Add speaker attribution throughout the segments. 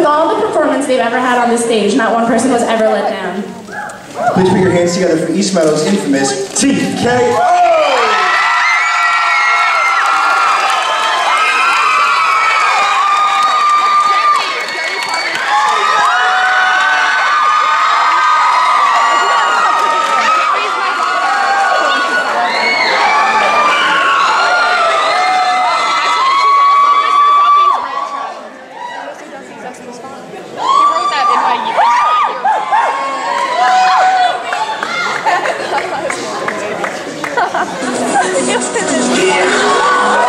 Speaker 1: With all the performance they've ever had on the stage, not one person was ever let down.
Speaker 2: Please put your hands together for East Meadow's infamous TKO!
Speaker 3: Plus one equals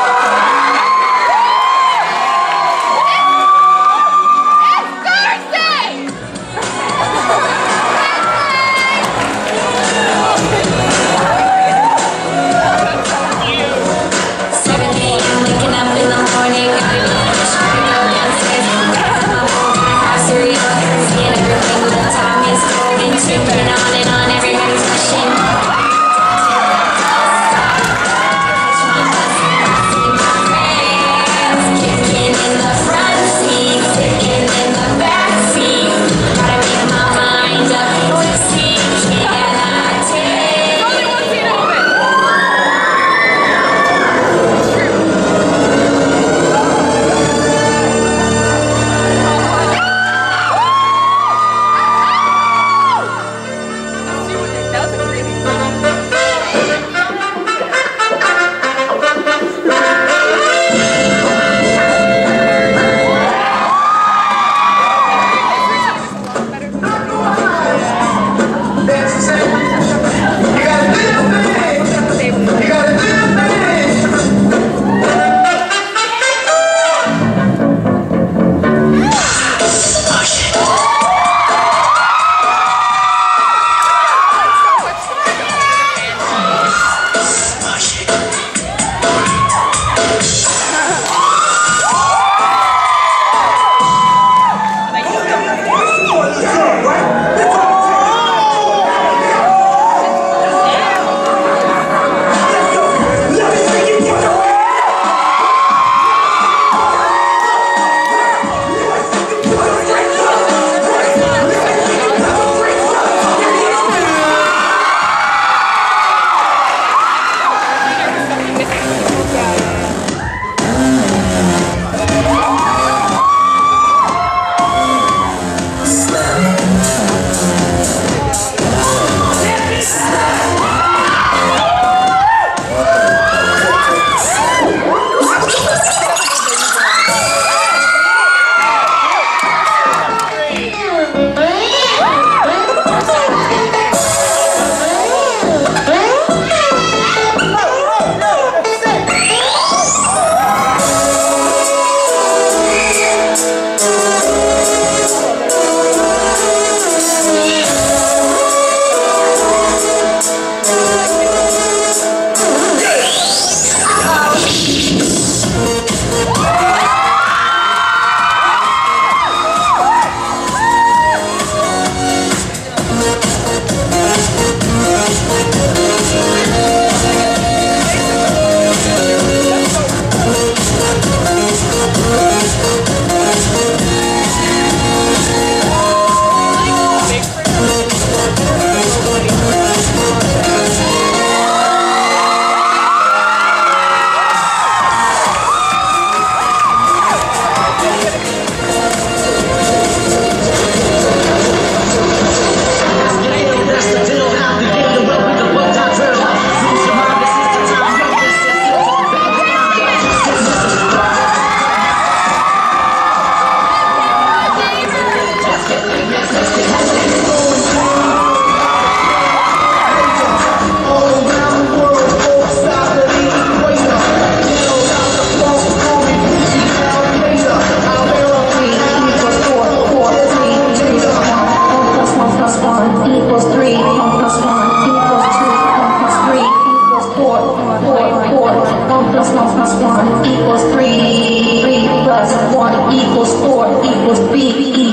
Speaker 3: equals 4 equals B equals